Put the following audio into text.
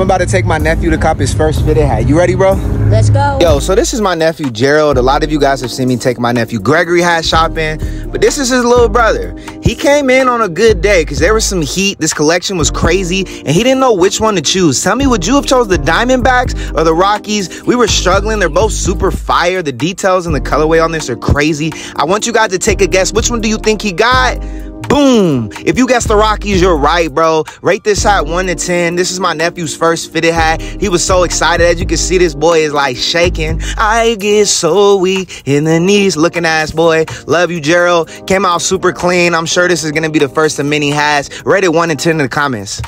I'm about to take my nephew to cop his first fitted hat. You ready, bro? Let's go. Yo, so this is my nephew Gerald. A lot of you guys have seen me take my nephew Gregory hat shopping, but this is his little brother. He came in on a good day because there was some heat. This collection was crazy, and he didn't know which one to choose. Tell me, would you have chose the Diamondbacks or the Rockies? We were struggling. They're both super fire. The details and the colorway on this are crazy. I want you guys to take a guess. Which one do you think he got? Boom! If you guess the Rockies, you're right, bro. Rate this hat 1 to 10. This is my nephew's first fitted hat. He was so excited. As you can see, this boy is like shaking. I get so weak in the knees. Looking ass boy. Love you, Gerald. Came out super clean. I'm sure this is going to be the first of many hats. Rate it 1 to 10 in the comments.